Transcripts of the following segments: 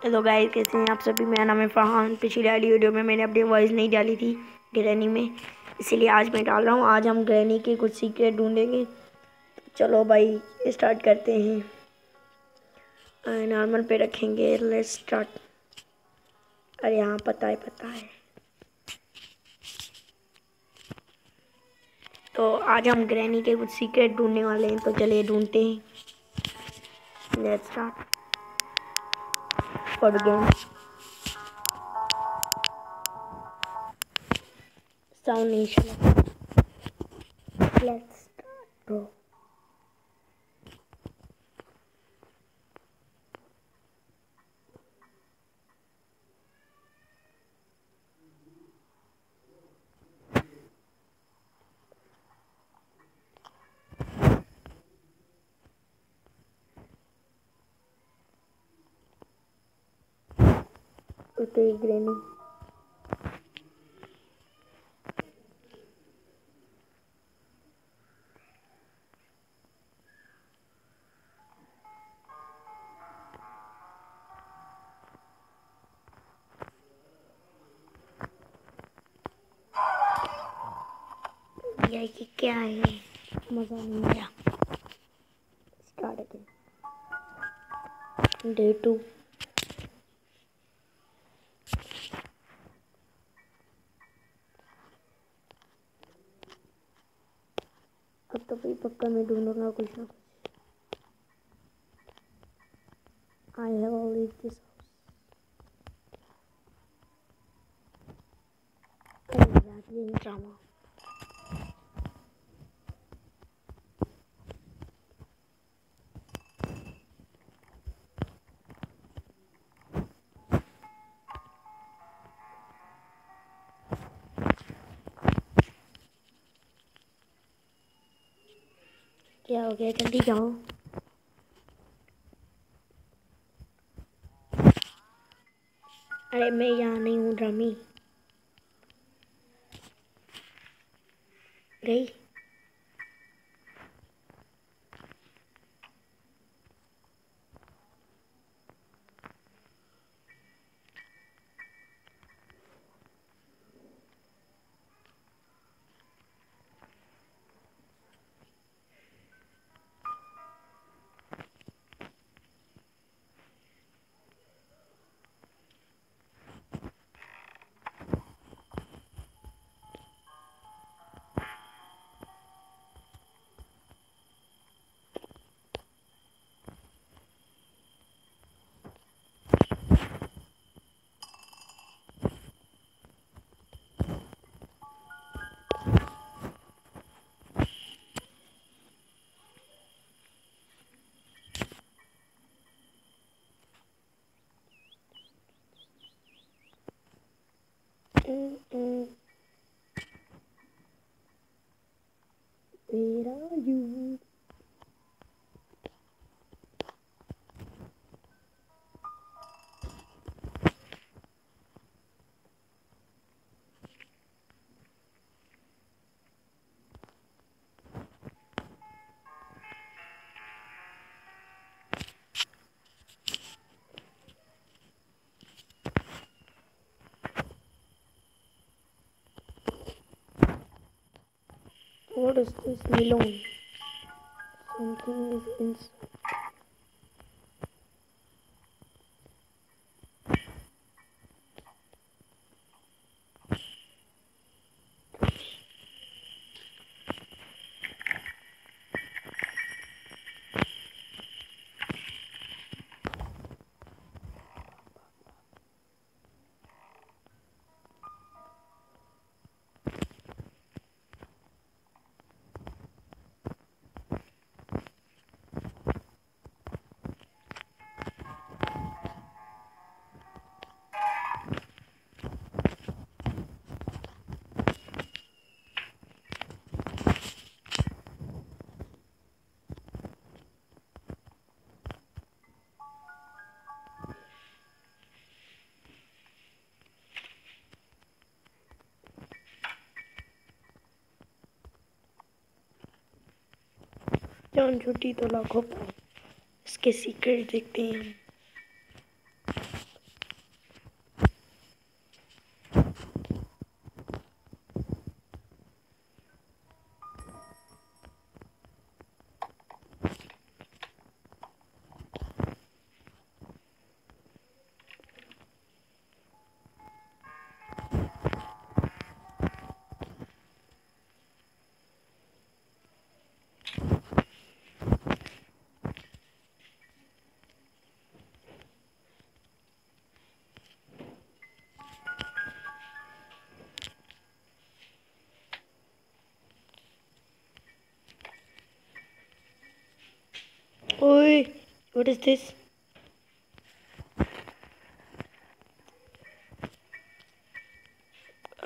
Hello guys कैसे हैं आप सभी? मेरा नाम है फरहान। पिछली वाली वीडियो में मैंने अपनी वॉइस नहीं डाली थी ग्रैनी में। इसीलिए आज मैं डाल रहा हूँ। आज हम ग्रैनी के कुछ सीक्रेट ढूंढेंगे। चलो भाई स्टार्ट करते हैं। नॉर्मल पे रखेंगे। लेट्स स्टार्ट अरे हाँ पता है पता है। तो आज हम ग्रैनी के कुछ सीक्रेट ढूँढने वाले हैं तो चलिए ढूंढते हैं। Let's start for the game. Sound Nation. Let's start, bro. तो ग्रेनी ये क्या है मज़ा नहीं आया स्टार्ट अगेन डे टू अब तो भाई पक्का मैं ढूंढूँगा कुछ ना कुछ। I have already this house drama. क्या हो गया जल्दी जाओ अरे मैं यहाँ नहीं हूँ ड्रामी Oh, das ist Melon. So ein grünes Instrument. जान छोटी तो लाखों इसके सीक्रेट देखते हैं। ओए व्हाट इज़ दिस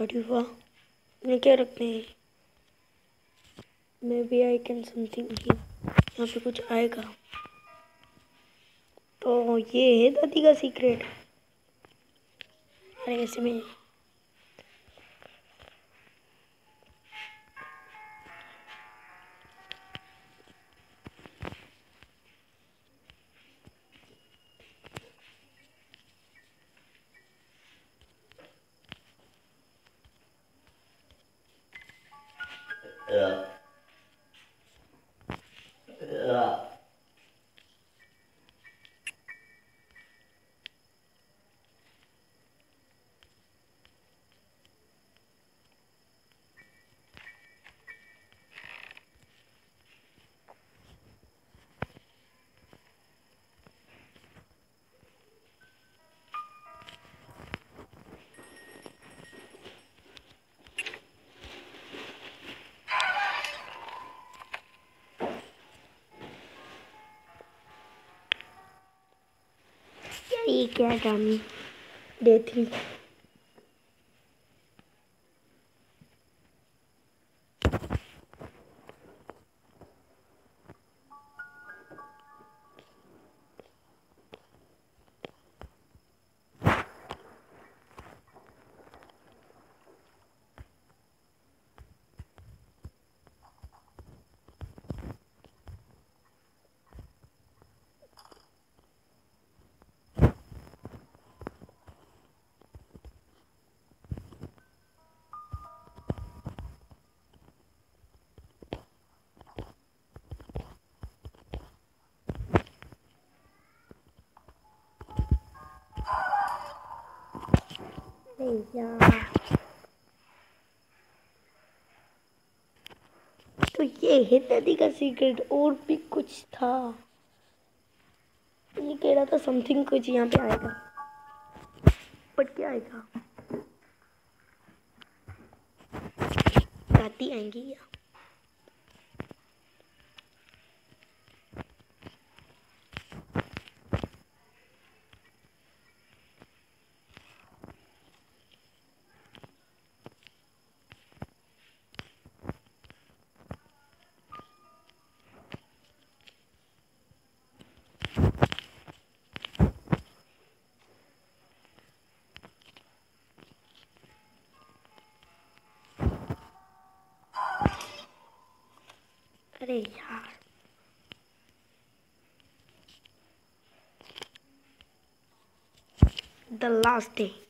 अरे वाह मैं क्या रखते हैं? May be I can something यहाँ पे कुछ आएगा। तो ये है दादी का सीक्रेट अरे, ऐसे में ये है ड्रामी डे यार तो ये है नदी का सीक्रेट और भी कुछ था। ये कह रहा था समथिंग कुछ यहाँ पे आएगा। बट क्या आएगा? आएँगी या? The last day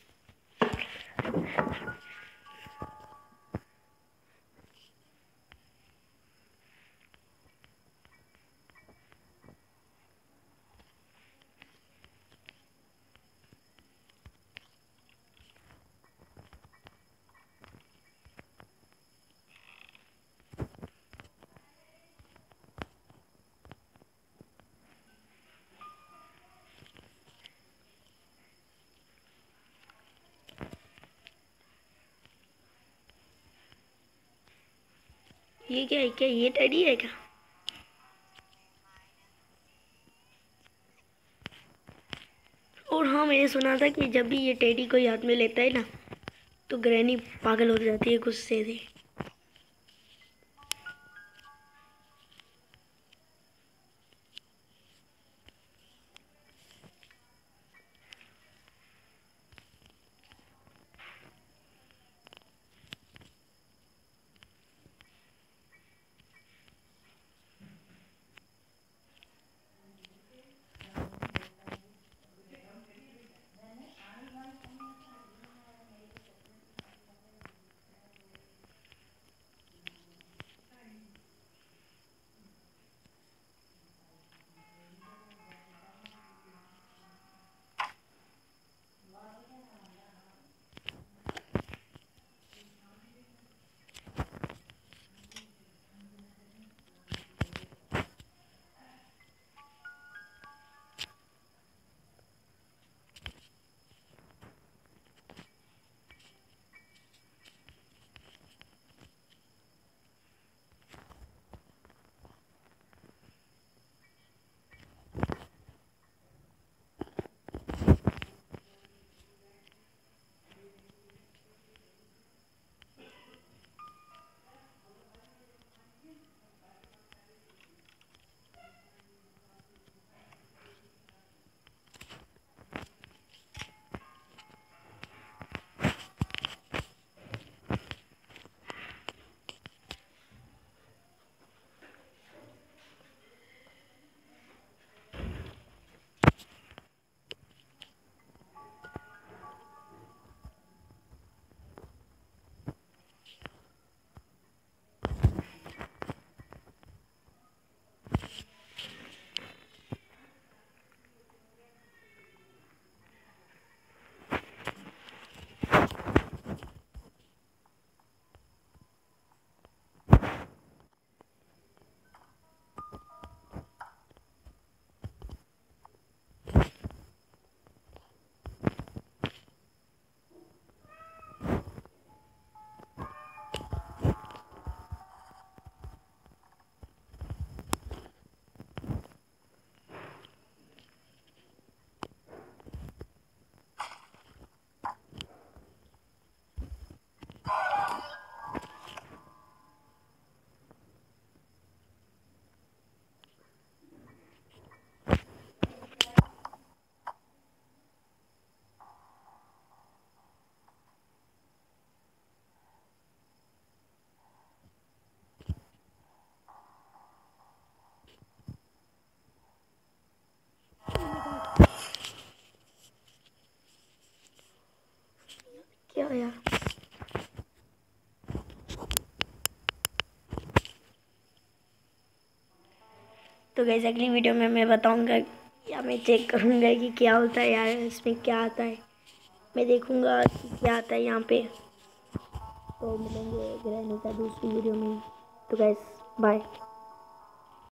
ये क्या है, क्या ये टेडी है क्या? और हाँ मैंने सुना था कि जब भी ये टैडी कोई हाथ में लेता है ना तो ग्रैनी पागल हो जाती है गुस्से से। यार? तो गैस अगली वीडियो में मैं बताऊँगा या मैं चेक करूँगा कि क्या होता है यार, इसमें क्या आता है। मैं देखूँगा कि क्या आता है यहाँ पे। तो मिलेंगे ग्रहणी का दूसरी वीडियो में। तो गैस बाय